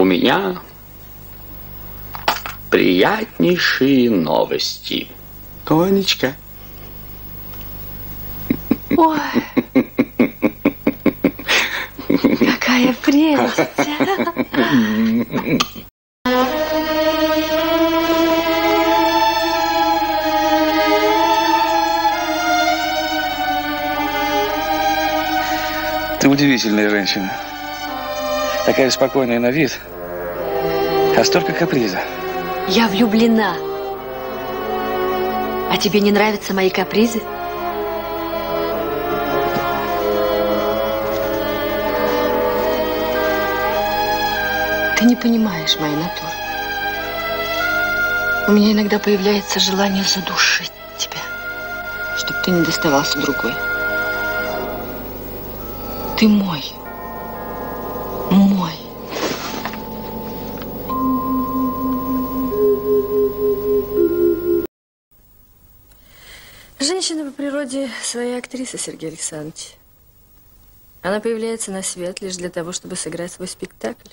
У меня приятнейшие новости. Тонечка. Ой, какая прелесть. Ты удивительная женщина. Такая спокойная на вид, а столько каприза. Я влюблена. А тебе не нравятся мои капризы? Ты не понимаешь моей натуры. У меня иногда появляется желание задушить тебя, чтобы ты не доставался другой. Ты мой. Мой. Женщина по природе своя актриса, Сергей Александрович. Она появляется на свет лишь для того, чтобы сыграть свой спектакль.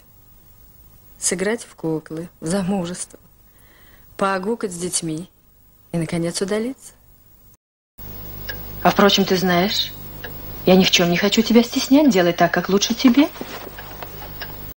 Сыграть в куклы, в замужество, поогукать с детьми и, наконец, удалиться. А, впрочем, ты знаешь, я ни в чем не хочу тебя стеснять. Делай так, как лучше тебе.